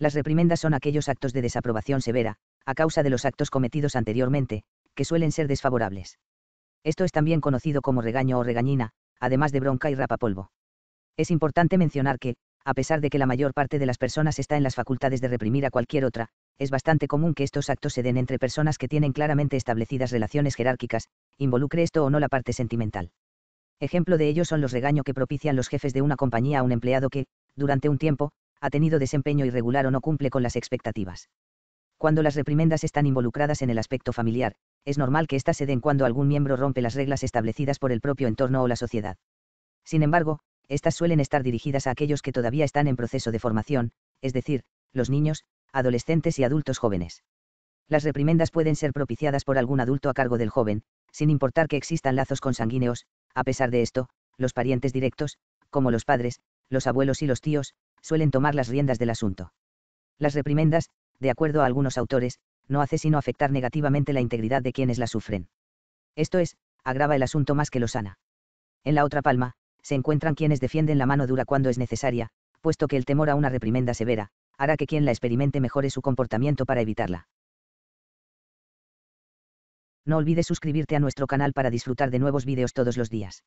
Las reprimendas son aquellos actos de desaprobación severa, a causa de los actos cometidos anteriormente, que suelen ser desfavorables. Esto es también conocido como regaño o regañina, además de bronca y rapapolvo. Es importante mencionar que, a pesar de que la mayor parte de las personas está en las facultades de reprimir a cualquier otra, es bastante común que estos actos se den entre personas que tienen claramente establecidas relaciones jerárquicas, involucre esto o no la parte sentimental. Ejemplo de ello son los regaños que propician los jefes de una compañía a un empleado que, durante un tiempo, ha tenido desempeño irregular o no cumple con las expectativas. Cuando las reprimendas están involucradas en el aspecto familiar, es normal que éstas se den cuando algún miembro rompe las reglas establecidas por el propio entorno o la sociedad. Sin embargo, estas suelen estar dirigidas a aquellos que todavía están en proceso de formación, es decir, los niños, adolescentes y adultos jóvenes. Las reprimendas pueden ser propiciadas por algún adulto a cargo del joven, sin importar que existan lazos consanguíneos, a pesar de esto, los parientes directos, como los padres, los abuelos y los tíos, suelen tomar las riendas del asunto. Las reprimendas, de acuerdo a algunos autores, no hace sino afectar negativamente la integridad de quienes la sufren. Esto es, agrava el asunto más que lo sana. En la otra palma, se encuentran quienes defienden la mano dura cuando es necesaria, puesto que el temor a una reprimenda severa, hará que quien la experimente mejore su comportamiento para evitarla. No olvides suscribirte a nuestro canal para disfrutar de nuevos vídeos todos los días.